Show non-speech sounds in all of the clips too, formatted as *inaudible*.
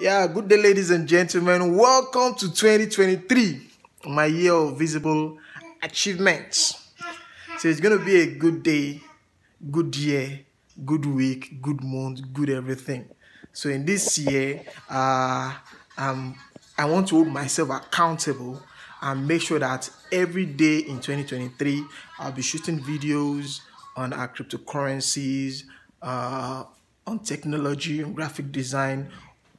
Yeah, good day, ladies and gentlemen. Welcome to 2023, my year of visible achievements. So it's gonna be a good day, good year, good week, good month, good everything. So in this year, uh, um, I want to hold myself accountable and make sure that every day in 2023, I'll be shooting videos on our cryptocurrencies, uh, on technology, on graphic design,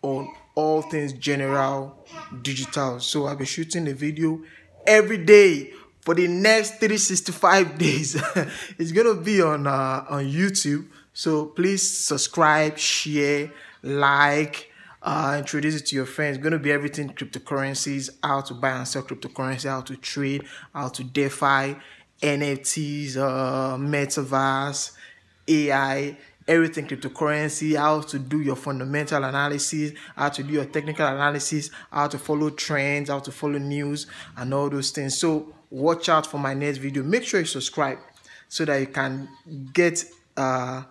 on all things general digital. So I'll be shooting a video every day for the next 365 *laughs* days. *laughs* it's gonna be on uh, on YouTube. So please subscribe, share, like, uh, introduce it to your friends. It's gonna be everything cryptocurrencies, how to buy and sell cryptocurrency, how to trade, how to DeFi, NFTs, uh, metaverse, AI, everything cryptocurrency, how to do your fundamental analysis, how to do your technical analysis, how to follow trends, how to follow news, and all those things. So watch out for my next video. Make sure you subscribe so that you can get uh,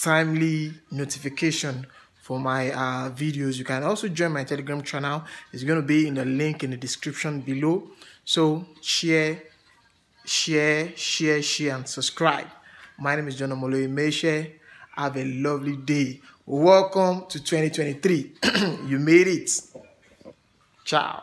timely notification for my uh, videos. You can also join my Telegram channel. It's going to be in the link in the description below. So share, share, share, share, and subscribe. My name is John Omolo Meshe. Have a lovely day. Welcome to 2023. *clears throat* you made it. Ciao.